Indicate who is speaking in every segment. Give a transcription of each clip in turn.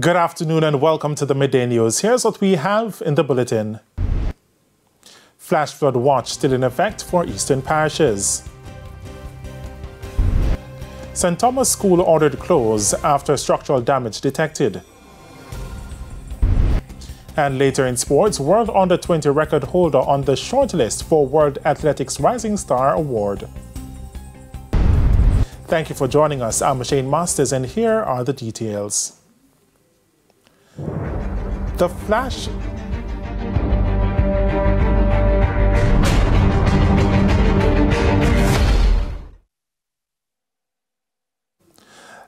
Speaker 1: Good afternoon and welcome to the Midday News. Here's what we have in the bulletin. Flash flood watch still in effect for eastern parishes. St. Thomas School ordered closed after structural damage detected. And later in sports, World Under 20 record holder on the shortlist for World Athletics Rising Star Award. Thank you for joining us. I'm Shane Masters, and here are the details. The Flash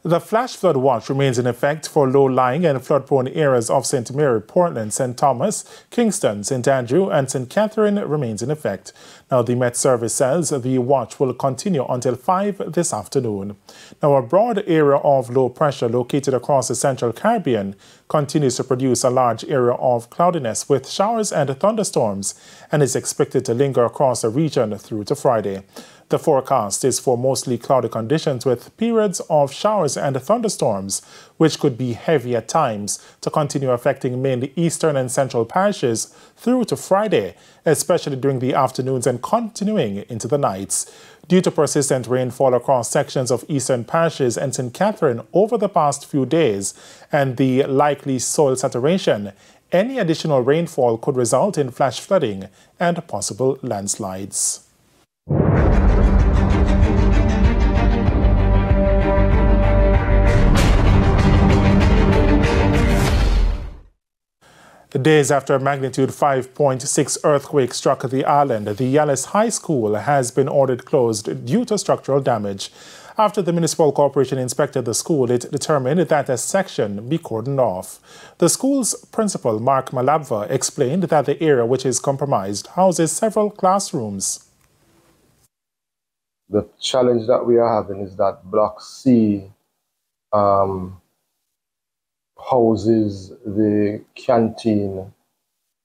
Speaker 1: The flash flood watch remains in effect for low-lying and flood-prone areas of St. Mary, Portland, St. Thomas, Kingston, St. Andrew, and St. Catherine remains in effect. Now, the Met Service says the watch will continue until 5 this afternoon. Now, a broad area of low pressure located across the central Caribbean continues to produce a large area of cloudiness with showers and thunderstorms and is expected to linger across the region through to Friday. The forecast is for mostly cloudy conditions with periods of showers and thunderstorms, which could be heavy at times, to continue affecting mainly eastern and central parishes through to Friday, especially during the afternoons and continuing into the nights. Due to persistent rainfall across sections of eastern parishes and St. Catherine over the past few days and the likely soil saturation, any additional rainfall could result in flash flooding and possible landslides. Days after a magnitude 5.6 earthquake struck the island, the Yallahs High School has been ordered closed due to structural damage. After the municipal corporation inspected the school, it determined that a section be cordoned off. The school's principal, Mark Malabva, explained that the area which is compromised houses several classrooms.
Speaker 2: The challenge that we are having is that Block C um, houses the canteen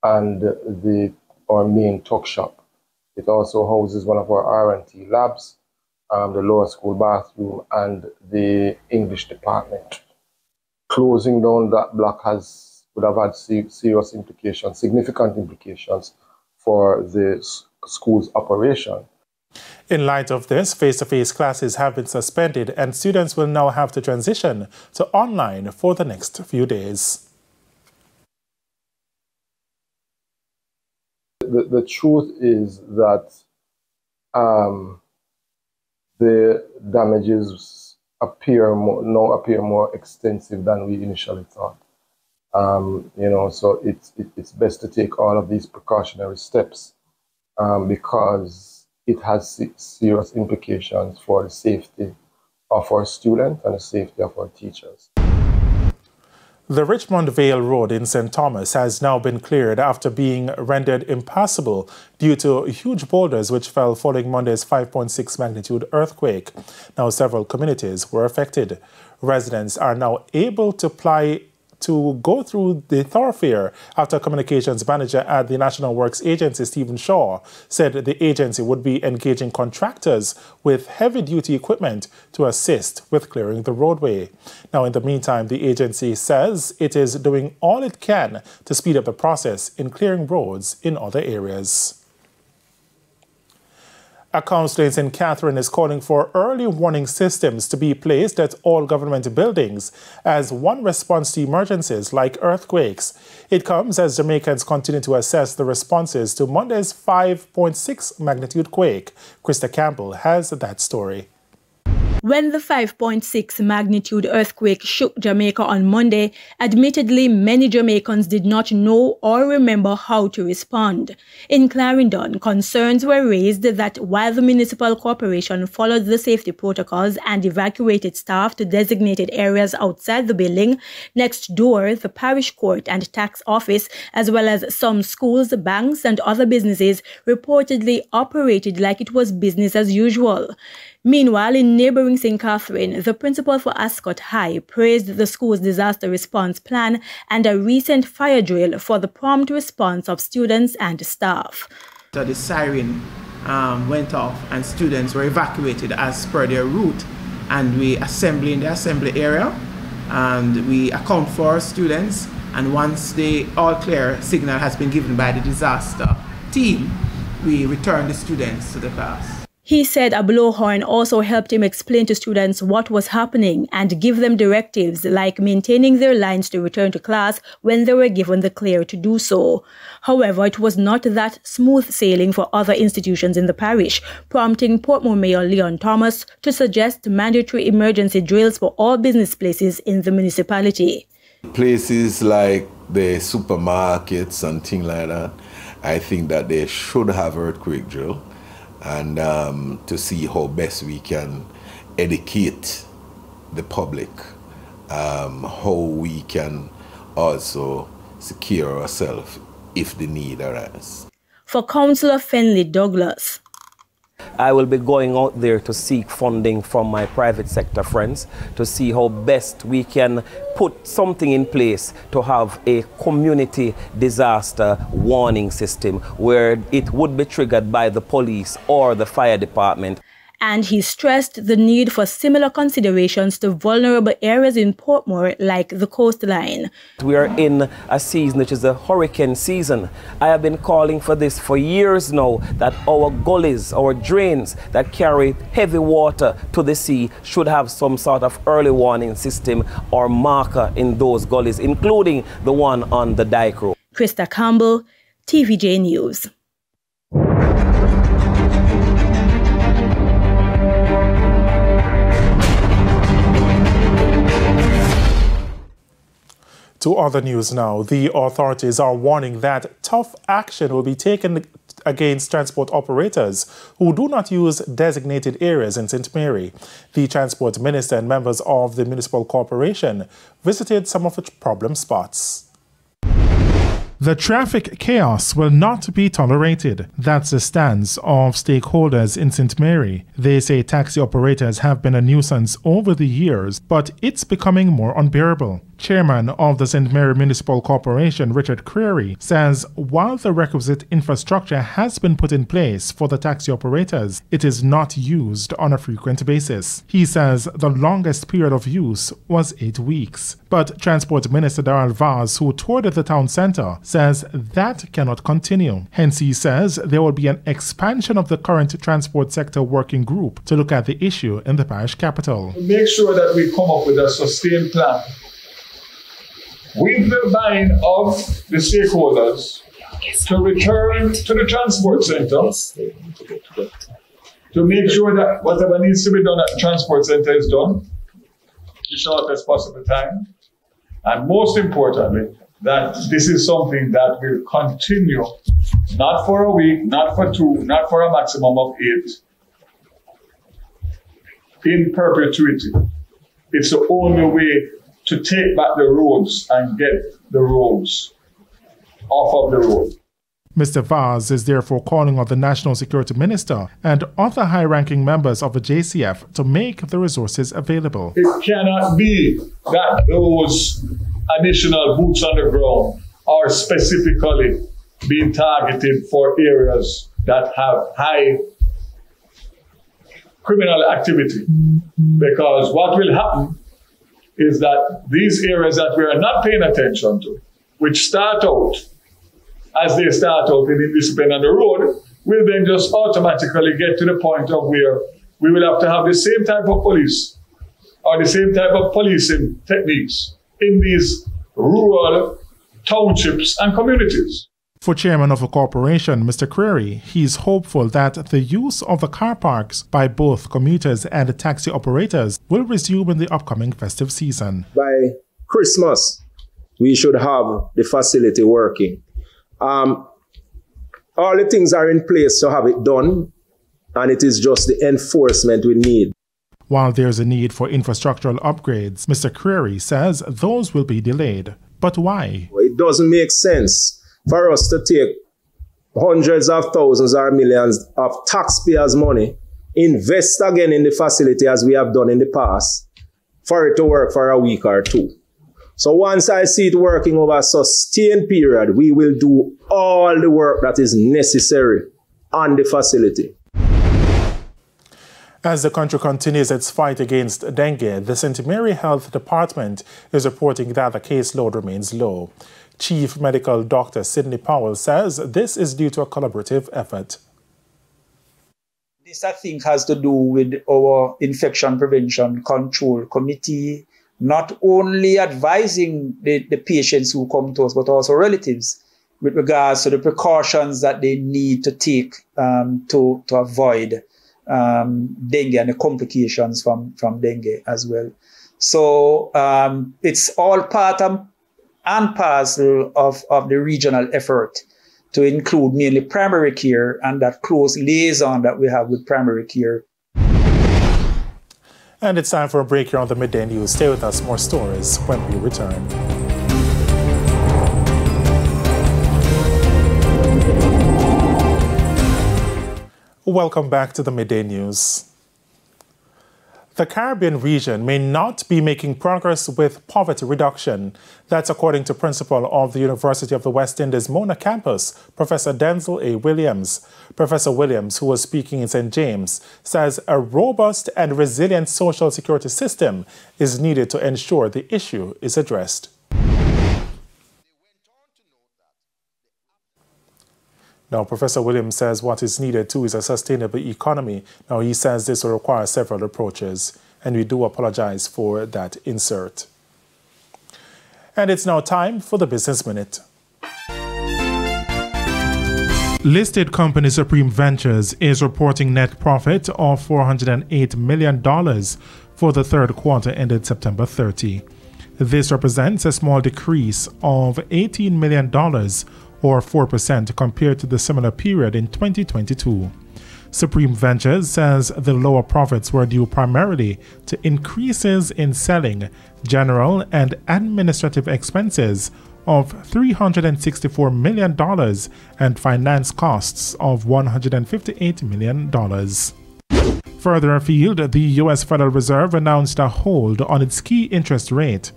Speaker 2: and the our main tuck shop. It also houses one of our R&T labs, um, the lower school bathroom, and the English department. Closing down that block has would have had serious implications, significant implications for the school's operation.
Speaker 1: In light of this, face-to-face classes have been suspended and students will now have to transition to online for the next few days.
Speaker 2: The, the truth is that um, the damages appear more, now appear more extensive than we initially thought. Um, you know, so it's, it, it's best to take all of these precautionary steps um, because it has serious implications for the safety of our students and the safety of our teachers.
Speaker 1: The Richmond Vale Road in St. Thomas has now been cleared after being rendered impassable due to huge boulders which fell following Monday's 5.6 magnitude earthquake. Now, several communities were affected. Residents are now able to ply to go through the thoroughfare after communications manager at the National Works Agency, Stephen Shaw, said the agency would be engaging contractors with heavy duty equipment to assist with clearing the roadway. Now, in the meantime, the agency says it is doing all it can to speed up the process in clearing roads in other areas. A council in. Catherine is calling for early warning systems to be placed at all government buildings as one response to emergencies like earthquakes. It comes as Jamaicans continue to assess the responses to Monday's 5.6 magnitude quake. Krista Campbell has that story.
Speaker 3: When the 5.6 magnitude earthquake shook Jamaica on Monday, admittedly many Jamaicans did not know or remember how to respond. In Clarendon, concerns were raised that while the municipal corporation followed the safety protocols and evacuated staff to designated areas outside the building, next door the parish court and tax office, as well as some schools, banks, and other businesses reportedly operated like it was business as usual. Meanwhile, in neighboring St. Catherine, the principal for Ascot High praised the school's disaster response plan and a recent fire drill for the prompt response of students and staff.
Speaker 4: So the siren um, went off and students were evacuated as per their route and we assembled in the assembly area and we account for students. And once the all clear signal has been given by the disaster team, we return the students to the class.
Speaker 3: He said a blowhorn also helped him explain to students what was happening and give them directives like maintaining their lines to return to class when they were given the clear to do so. However, it was not that smooth sailing for other institutions in the parish, prompting Portmore Mayor Leon Thomas to suggest mandatory emergency drills for all business places in the municipality.
Speaker 5: Places like the supermarkets and things like that, I think that they should have earthquake drill and um, to see how best we can educate the public, um, how we can also secure ourselves if the need arises.
Speaker 3: For Councillor Fenley Douglas,
Speaker 6: I will be going out there to seek funding from my private sector friends to see how best we can put something in place to have a community disaster warning system where it would be triggered by the police or the fire department
Speaker 3: and he stressed the need for similar considerations to vulnerable areas in Portmore like the coastline.
Speaker 6: We are in a season which is a hurricane season. I have been calling for this for years now that our gullies, our drains that carry heavy water to the sea should have some sort of early warning system or marker in those gullies, including the one on the Dyke Road.
Speaker 3: Krista Campbell, TVJ News.
Speaker 1: To other news now. The authorities are warning that tough action will be taken against transport operators who do not use designated areas in St. Mary. The transport minister and members of the municipal corporation visited some of the problem spots. The traffic chaos will not be tolerated. That's the stance of stakeholders in St. Mary. They say taxi operators have been a nuisance over the years, but it's becoming more unbearable. Chairman of the St. Mary Municipal Corporation, Richard Creary, says while the requisite infrastructure has been put in place for the taxi operators, it is not used on a frequent basis. He says the longest period of use was eight weeks. But Transport Minister Daryl Vaz, who toured the town centre, says that cannot continue. Hence, he says there will be an expansion of the current transport sector working group to look at the issue in the parish capital.
Speaker 7: Make sure that we come up with a sustained plan with the buy-in of the stakeholders to return to the transport center to make sure that whatever needs to be done at the transport center is done the shortest possible time. And most importantly, that this is something that will continue not for a week, not for two, not for a maximum of eight, in perpetuity. It's the only way to take back the roads and get the roads off of the road.
Speaker 1: Mr. Vaz is therefore calling on the National Security Minister and other high ranking members of the JCF to make the resources available.
Speaker 7: It cannot be that those additional boots on the ground are specifically being targeted for areas that have high criminal activity. Because what will happen is that these areas that we are not paying attention to, which start out as they start out in indiscipline on the road, will then just automatically get to the point of where we will have to have the same type of police or the same type of policing techniques in these rural townships and communities.
Speaker 1: For chairman of a corporation, Mr. Creary, he is hopeful that the use of the car parks by both commuters and taxi operators will resume in the upcoming festive season.
Speaker 8: By Christmas, we should have the facility working. Um, all the things are in place to have it done, and it is just the enforcement we need.
Speaker 1: While there's a need for infrastructural upgrades, Mr. Creary says those will be delayed. But why?
Speaker 8: It doesn't make sense for us to take hundreds of thousands or millions of taxpayers' money, invest again in the facility as we have done in the past, for it to work for a week or two. So once I see it working over a sustained period, we will do all the work that is necessary on the facility.
Speaker 1: As the country continues its fight against dengue, the St. Mary Health Department is reporting that the caseload remains low. Chief Medical Dr. Sidney Powell says this is due to a collaborative effort.
Speaker 9: This, I think, has to do with our infection prevention control committee, not only advising the, the patients who come to us, but also relatives with regards to the precautions that they need to take um, to, to avoid um, dengue and the complications from, from dengue as well. So um, it's all part of, and parcel of, of the regional effort to include mainly primary care and that close liaison that we have with primary care.
Speaker 1: And it's time for a break here on the Midday News. Stay with us, more stories when we return. Welcome back to the Midday News. The Caribbean region may not be making progress with poverty reduction. That's according to principal of the University of the West Indies Mona campus, Professor Densil A. Williams. Professor Williams, who was speaking in St. James, says a robust and resilient social security system is needed to ensure the issue is addressed. Now, Professor Williams says what is needed too is a sustainable economy. Now, he says this will require several approaches, and we do apologize for that insert. And it's now time for the Business Minute. Listed company Supreme Ventures is reporting net profit of $408 million for the third quarter ended September 30. This represents a small decrease of $18 million or 4% compared to the similar period in 2022. Supreme Ventures says the lower profits were due primarily to increases in selling, general, and administrative expenses of $364 million and finance costs of $158 million. Further afield, the U.S. Federal Reserve announced a hold on its key interest rate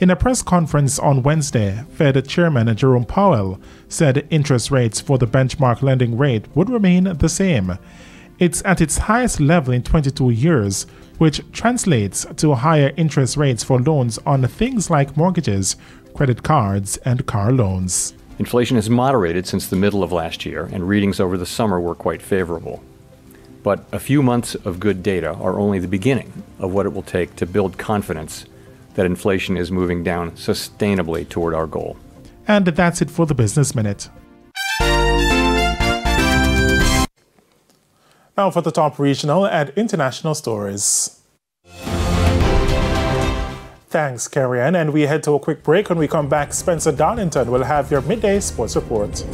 Speaker 1: in a press conference on Wednesday, Fed Chairman Jerome Powell said interest rates for the benchmark lending rate would remain the same. It's at its highest level in 22 years, which translates to higher interest rates for loans on things like mortgages, credit cards, and car loans.
Speaker 10: Inflation has moderated since the middle of last year, and readings over the summer were quite favorable. But a few months of good data are only the beginning of what it will take to build confidence that inflation is moving down sustainably toward our goal.
Speaker 1: And that's it for the Business Minute. Now for the top regional and international stories. Thanks, Carrie Ann. And we head to a quick break. When we come back, Spencer Darlington will have your midday sports report.